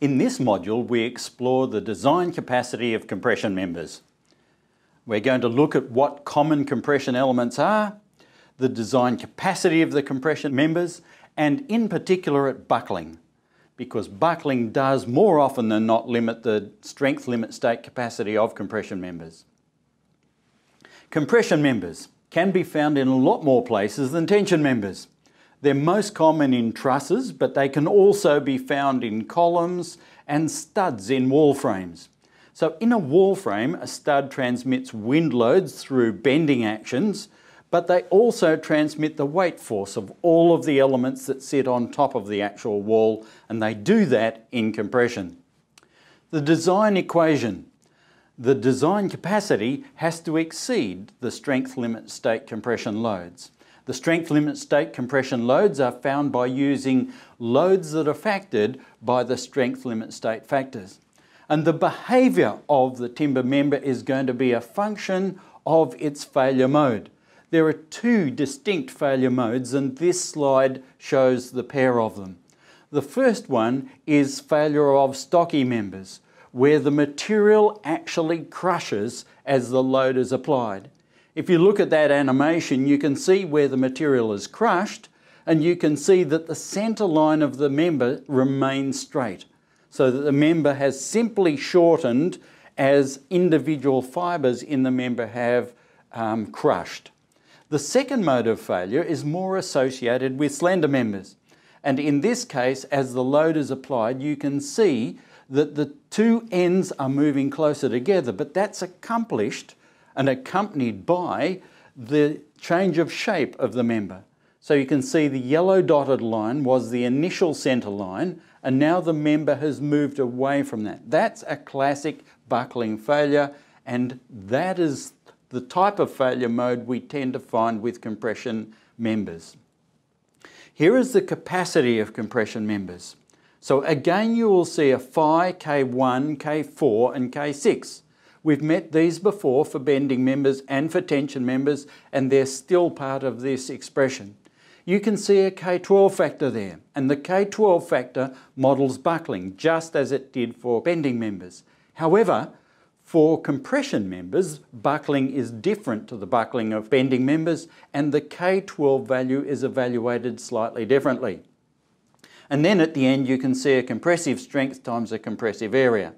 In this module, we explore the design capacity of compression members. We're going to look at what common compression elements are, the design capacity of the compression members, and in particular at buckling, because buckling does more often than not limit the strength limit state capacity of compression members. Compression members can be found in a lot more places than tension members. They're most common in trusses, but they can also be found in columns and studs in wall frames. So in a wall frame, a stud transmits wind loads through bending actions, but they also transmit the weight force of all of the elements that sit on top of the actual wall, and they do that in compression. The design equation. The design capacity has to exceed the strength limit state compression loads. The strength limit state compression loads are found by using loads that are factored by the strength limit state factors. And the behaviour of the timber member is going to be a function of its failure mode. There are two distinct failure modes and this slide shows the pair of them. The first one is failure of stocky members, where the material actually crushes as the load is applied. If you look at that animation, you can see where the material is crushed and you can see that the centre line of the member remains straight, so that the member has simply shortened as individual fibres in the member have um, crushed. The second mode of failure is more associated with slender members. And in this case, as the load is applied, you can see that the two ends are moving closer together, but that's accomplished and accompanied by the change of shape of the member. So you can see the yellow dotted line was the initial centre line, and now the member has moved away from that. That's a classic buckling failure, and that is the type of failure mode we tend to find with compression members. Here is the capacity of compression members. So again, you will see a phi, K1, K4 and K6. We've met these before for bending members and for tension members, and they're still part of this expression. You can see a K12 factor there, and the K12 factor models buckling, just as it did for bending members. However, for compression members, buckling is different to the buckling of bending members and the K12 value is evaluated slightly differently. And then at the end you can see a compressive strength times a compressive area.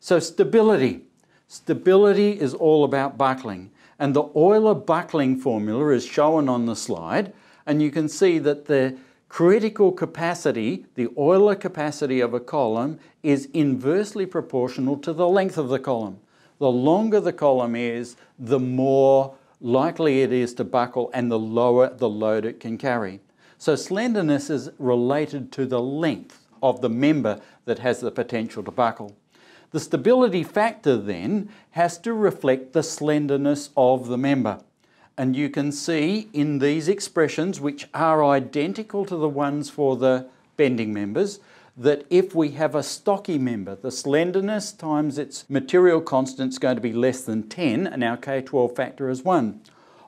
So stability. Stability is all about buckling and the Euler buckling formula is shown on the slide and you can see that the critical capacity, the Euler capacity of a column, is inversely proportional to the length of the column. The longer the column is, the more likely it is to buckle and the lower the load it can carry. So slenderness is related to the length of the member that has the potential to buckle. The stability factor then has to reflect the slenderness of the member. And you can see in these expressions, which are identical to the ones for the bending members, that if we have a stocky member, the slenderness times its material constant is going to be less than 10, and our K12 factor is 1.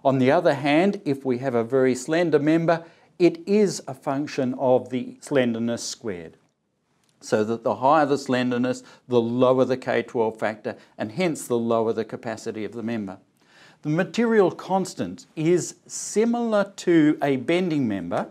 On the other hand, if we have a very slender member, it is a function of the slenderness squared. So that the higher the slenderness, the lower the K12 factor, and hence the lower the capacity of the member. The material constant is similar to a bending member,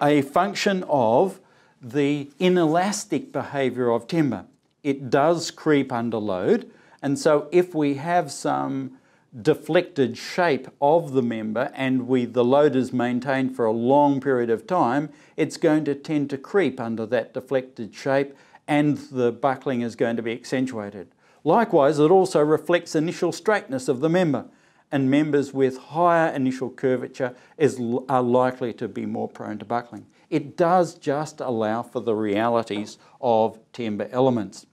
a function of the inelastic behaviour of timber. It does creep under load, and so if we have some deflected shape of the member and we, the load is maintained for a long period of time, it's going to tend to creep under that deflected shape and the buckling is going to be accentuated. Likewise, it also reflects initial straightness of the member and members with higher initial curvature is, are likely to be more prone to buckling. It does just allow for the realities of timber elements.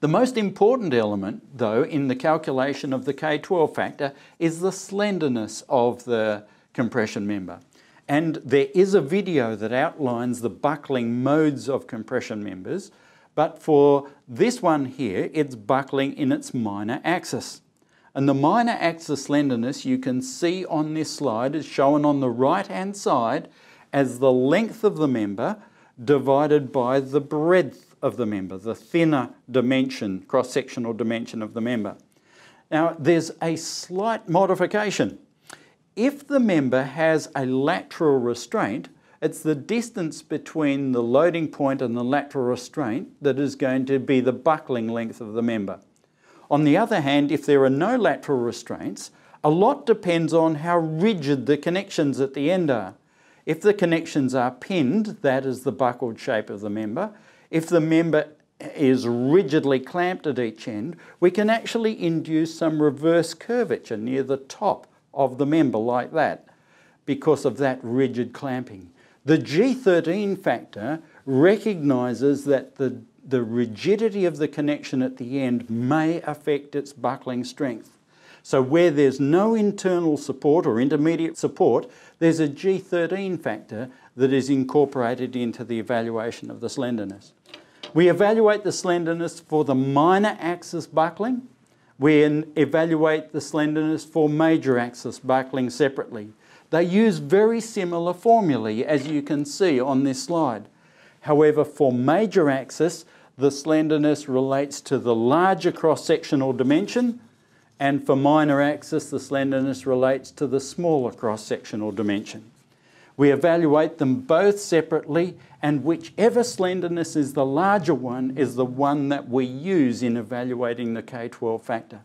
The most important element, though, in the calculation of the K12 factor is the slenderness of the compression member. And there is a video that outlines the buckling modes of compression members, but for this one here, it's buckling in its minor axis. And the minor axis slenderness you can see on this slide is shown on the right hand side as the length of the member divided by the breadth of the member, the thinner dimension, cross-sectional dimension of the member. Now, there's a slight modification. If the member has a lateral restraint, it's the distance between the loading point and the lateral restraint that is going to be the buckling length of the member. On the other hand, if there are no lateral restraints, a lot depends on how rigid the connections at the end are. If the connections are pinned, that is the buckled shape of the member. If the member is rigidly clamped at each end, we can actually induce some reverse curvature near the top of the member like that because of that rigid clamping. The G13 factor recognises that the, the rigidity of the connection at the end may affect its buckling strength. So where there's no internal support or intermediate support, there's a G13 factor that is incorporated into the evaluation of the slenderness. We evaluate the slenderness for the minor axis buckling. We evaluate the slenderness for major axis buckling separately. They use very similar formulae, as you can see on this slide. However, for major axis, the slenderness relates to the larger cross-sectional dimension, and for minor axis, the slenderness relates to the smaller cross-sectional dimension. We evaluate them both separately, and whichever slenderness is the larger one is the one that we use in evaluating the K12 factor.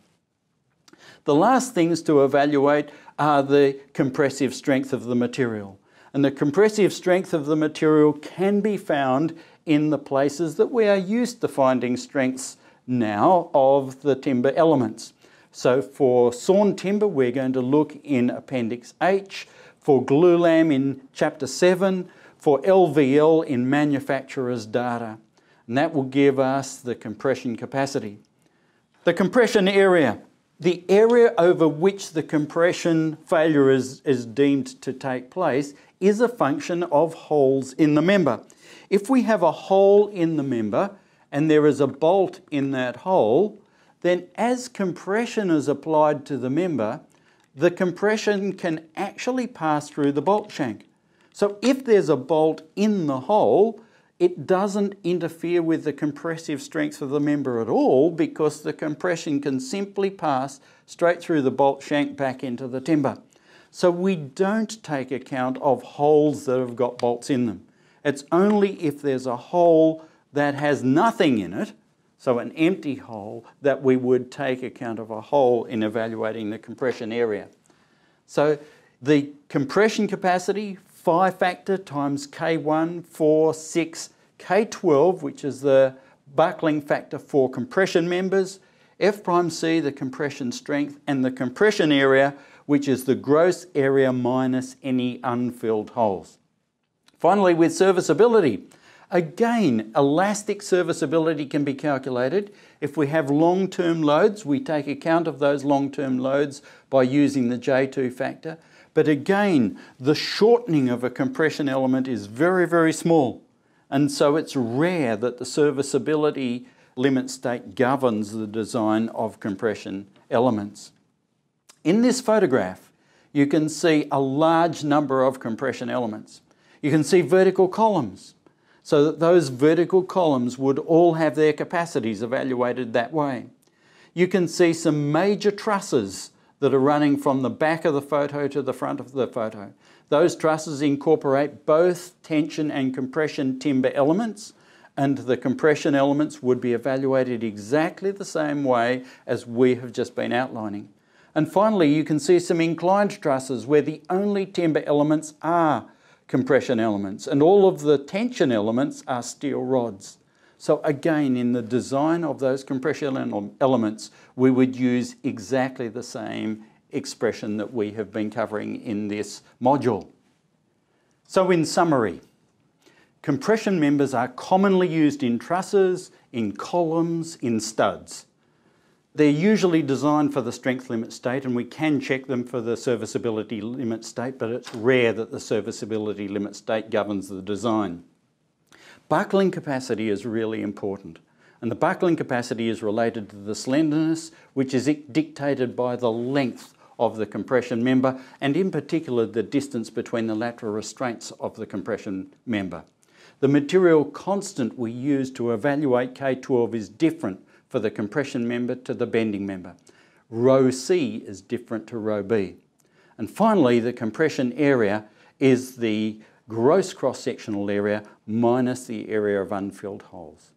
The last things to evaluate are the compressive strength of the material. And the compressive strength of the material can be found in the places that we are used to finding strengths now of the timber elements. So for sawn timber, we're going to look in Appendix H, for glulam in chapter 7, for LVL in manufacturer's data. And that will give us the compression capacity. The compression area, the area over which the compression failure is, is deemed to take place, is a function of holes in the member. If we have a hole in the member and there is a bolt in that hole, then as compression is applied to the member, the compression can actually pass through the bolt shank. So if there's a bolt in the hole, it doesn't interfere with the compressive strength of the member at all because the compression can simply pass straight through the bolt shank back into the timber. So we don't take account of holes that have got bolts in them. It's only if there's a hole that has nothing in it so an empty hole that we would take account of a hole in evaluating the compression area. So the compression capacity, phi factor times K1, 4, 6, K12, which is the buckling factor for compression members, F prime C, the compression strength, and the compression area, which is the gross area minus any unfilled holes. Finally, with serviceability, Again, elastic serviceability can be calculated. If we have long-term loads, we take account of those long-term loads by using the J2 factor. But again, the shortening of a compression element is very, very small. And so it's rare that the serviceability limit state governs the design of compression elements. In this photograph, you can see a large number of compression elements. You can see vertical columns so that those vertical columns would all have their capacities evaluated that way. You can see some major trusses that are running from the back of the photo to the front of the photo. Those trusses incorporate both tension and compression timber elements and the compression elements would be evaluated exactly the same way as we have just been outlining. And finally, you can see some inclined trusses where the only timber elements are compression elements, and all of the tension elements are steel rods. So again, in the design of those compression elements, we would use exactly the same expression that we have been covering in this module. So in summary, compression members are commonly used in trusses, in columns, in studs. They're usually designed for the strength limit state and we can check them for the serviceability limit state, but it's rare that the serviceability limit state governs the design. Buckling capacity is really important. And the buckling capacity is related to the slenderness, which is dictated by the length of the compression member, and in particular the distance between the lateral restraints of the compression member. The material constant we use to evaluate K12 is different for the compression member to the bending member. Rho C is different to rho B. And finally, the compression area is the gross cross-sectional area minus the area of unfilled holes.